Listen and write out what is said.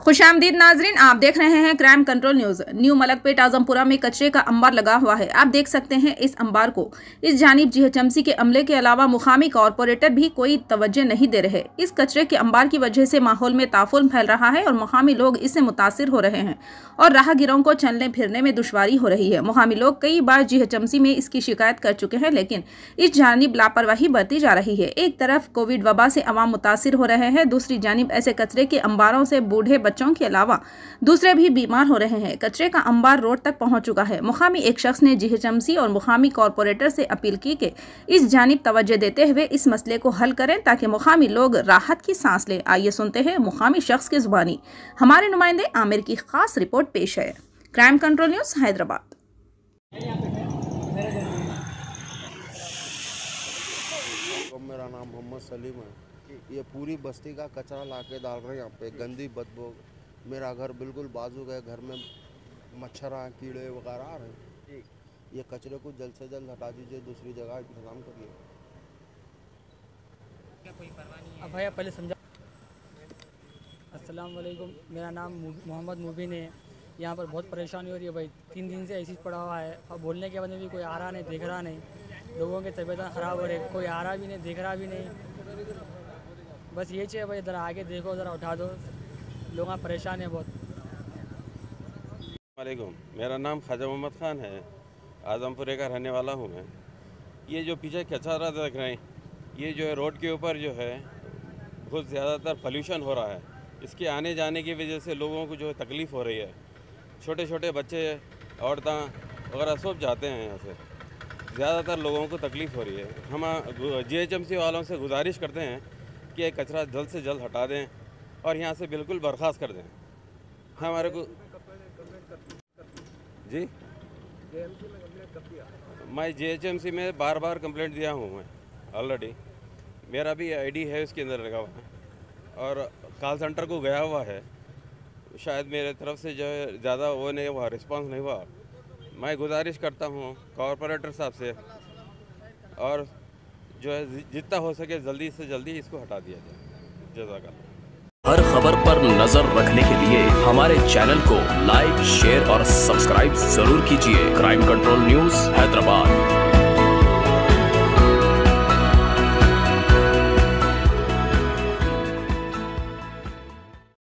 खुश आमदीद नाजरीन, आप देख रहे हैं Crime Control News New Malakpet Azampura में कचरे का अंबार लगा हुआ है। आप देख सकते हैं इस अंबार को। इस जानिब जीएचएमसी के अमले के अलावा मुकामी कॉरपोरेटर भी कोई तवज्जो नहीं दे रहे। इस कचरे के अंबार की वजह से माहौल में ताफुल फैल रहा है और मुकामी लोग इससे मुतासर हो रहे हैं और राहगीरों को चलने फिरने में दुश्वारी हो रही है। मुकामी लोग कई बार जीएचएमसी में इसकी शिकायत कर चुके हैं, लेकिन इस जानब लापरवाही बरती जा रही है। एक तरफ़ कोविड वबा से अवाम मुतासर हो रहे हैं, दूसरी जानब ऐसे कचरे के अंबारों से बूढ़े बच्चों के अलावा दूसरे भी बीमार हो रहे हैं। कचरे का अंबार रोड तक पहुँच चुका है। मुकामी एक शख्स ने जीएचएमसी और मुकामी कॉरपोरेटर से अपील की कि इस जानब तवज्जो देते हुए इस मसले को हल करें ताकि मुकामी लोग राहत की सांस लें। आइए सुनते हैं मुकामी शख्स की जुबानी। हमारे नुमाइंदे आमिर की खास रिपोर्ट पेश है। Crime Control News, Hyderabad. मेरा नाम मोहम्मद सलीम है। ये पूरी बस्ती का कचरा ला के डाल रहे हैं यहाँ पे। गंदी बदबू। मेरा घर बिल्कुल बाजू है। घर में मच्छर आए कीड़े वगैरह आ रहे हैं। ये कचरे को जल्द से जल्द हटा दीजिए दूसरी जगह इंतज़ाम करिए। अब भैया पहले समझा। अस्सलाम वालेकुम मेरा नाम मोहम्मद मुबीन है। यहाँ पर बहुत परेशानी हो रही है भाई। तीन दिन से ऐसी पड़ा हुआ है। और बोलने के बाद में भी कोई आ रहा नहीं देख रहा नहीं। लोगों की तबीयत ख़राब हो रही है। कोई आ रहा भी नहीं देख रहा भी नहीं। बस ये चाहिए, भाई ज़रा आगे देखो ज़रा उठा दो। लोग परेशान हैं बहुत। वालेकुम, मेरा नाम ख्वाजा मोहम्मद ख़ान है। आज़मपुरे का रहने वाला हूँ मैं। ये जो पीछे कचरा देख रहे हैं, ये जो है रोड के ऊपर जो है, बहुत ज़्यादातर पोल्यूशन हो रहा है। इसके आने जाने की वजह से लोगों को जो है तकलीफ़ हो रही है। छोटे छोटे बच्चे, औरतें वगैरह सब जाते हैं यहाँ से। ज़्यादातर लोगों को तकलीफ़ हो रही है। हम जीएचएमसी वालों से गुजारिश करते हैं कि ये कचरा जल्द से जल्द हटा दें और यहाँ से बिल्कुल बर्खास्त कर दें। हमारे को जी? मैं जीएचएमसी में बार बार कंप्लेंट दिया हूँ मैं ऑलरेडी मेरा भी आईडी है उसके अंदर लगा हुआ है। और कॉल सेंटर को गया हुआ है। शायद मेरे तरफ़ से जो है, ज़्यादा वो नहीं हुआ रिस्पांस नहीं हुआ। मैं गुजारिश करता हूँ कॉरपोरेटर साहब से। और जो है जितना हो सके जल्दी से जल्दी इसको हटा दिया जाए। जजाक हर खबर पर नज़र रखने के लिए हमारे चैनल को लाइक, शेयर और सब्सक्राइब ज़रूर कीजिए। Crime Control News Hyderabad.